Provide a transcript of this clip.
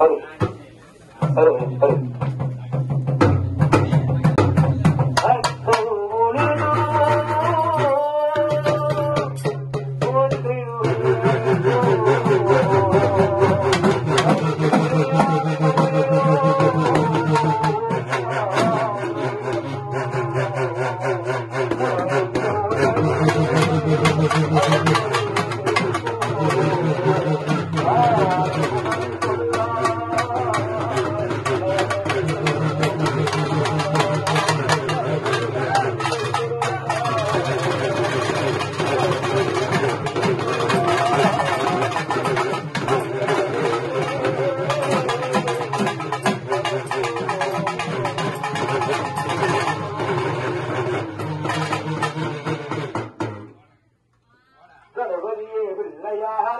أروح أروح أروح ilaha